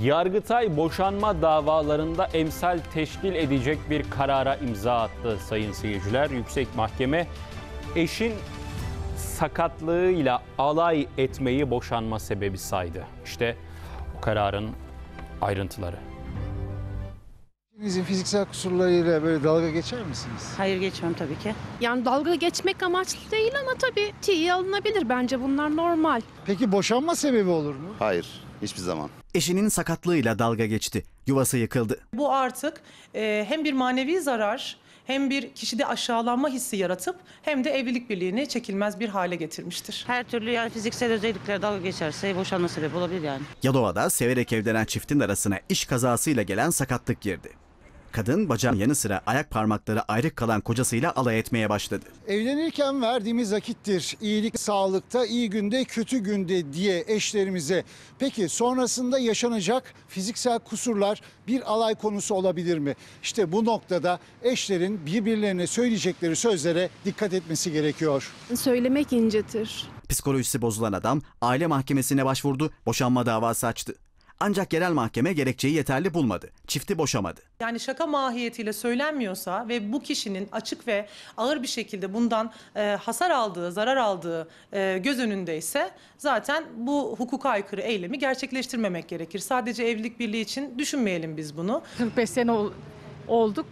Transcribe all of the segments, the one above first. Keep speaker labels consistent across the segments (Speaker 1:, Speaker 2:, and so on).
Speaker 1: Yargıtay boşanma davalarında emsal teşkil edecek bir karara imza attı sayın seyirciler. Yüksek Mahkeme eşin sakatlığıyla alay etmeyi boşanma sebebi saydı. İşte bu kararın ayrıntıları.
Speaker 2: Eşinizin fiziksel kusurlarıyla böyle dalga geçer misiniz?
Speaker 3: Hayır geçmem tabii ki.
Speaker 4: Yani dalga geçmek amaçlı değil ama tabii tiye alınabilir bence bunlar normal.
Speaker 2: Peki boşanma sebebi olur mu?
Speaker 5: Hayır, hiçbir zaman.
Speaker 6: Eşinin sakatlığıyla dalga geçti. Yuvası yıkıldı.
Speaker 7: Bu artık e, hem bir manevi zarar hem bir kişide aşağılanma hissi yaratıp hem de evlilik birliğini çekilmez bir hale getirmiştir.
Speaker 3: Her türlü yani fiziksel özellikler dalga geçerse boşanma sebebi olabilir yani.
Speaker 6: Yalova'da severek evlenen çiftin arasına iş kazasıyla gelen sakatlık girdi. Kadın bacağın yanı sıra ayak parmakları ayrık kalan kocasıyla alay etmeye başladı.
Speaker 2: Evlenirken verdiğimiz vakittir. İyilik sağlıkta, iyi günde, kötü günde diye eşlerimize. Peki sonrasında yaşanacak fiziksel kusurlar bir alay konusu olabilir mi? İşte bu noktada eşlerin birbirlerine söyleyecekleri sözlere dikkat etmesi gerekiyor.
Speaker 4: Söylemek incetir.
Speaker 6: Psikolojisi bozulan adam aile mahkemesine başvurdu, boşanma davası açtı. Ancak yerel mahkeme gerekçeyi yeterli bulmadı. Çifti boşamadı.
Speaker 7: Yani şaka mahiyetiyle söylenmiyorsa ve bu kişinin açık ve ağır bir şekilde bundan e, hasar aldığı, zarar aldığı e, göz önündeyse zaten bu hukuka aykırı eylemi gerçekleştirmemek gerekir. Sadece evlilik birliği için düşünmeyelim biz bunu.
Speaker 8: 45 sene ol- olduk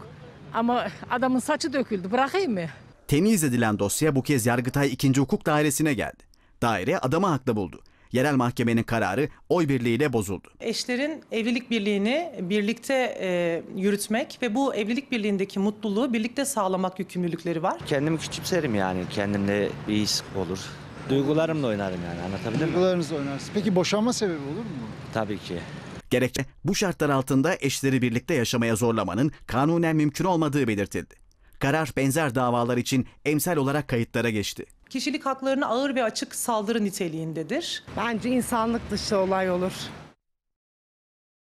Speaker 8: ama adamın saçı döküldü. Bırakayım mı?
Speaker 6: Temiz edilen dosya bu kez Yargıtay 2. Hukuk Dairesi'ne geldi. Daire adamı haklı buldu. Yerel mahkemenin kararı oy birliğiyle bozuldu.
Speaker 7: Eşlerin evlilik birliğini birlikte e, yürütmek ve bu evlilik birliğindeki mutluluğu birlikte sağlamak yükümlülükleri var.
Speaker 9: Kendimi küçümserim yani. Kendimde bir his olur. Duygularımla oynarım yani anlatabildim mi?
Speaker 2: Duygularınızla oynarsınız. Peki boşanma sebebi olur mu?
Speaker 9: Tabii ki.
Speaker 6: Gerekçe bu şartlar altında eşleri birlikte yaşamaya zorlamanın kanunen mümkün olmadığı belirtildi. Karar benzer davalar için emsal olarak kayıtlara geçti.
Speaker 7: Kişilik haklarına ağır ve açık saldırı niteliğindedir.
Speaker 8: Bence insanlık dışı olay olur.